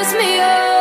mess me up.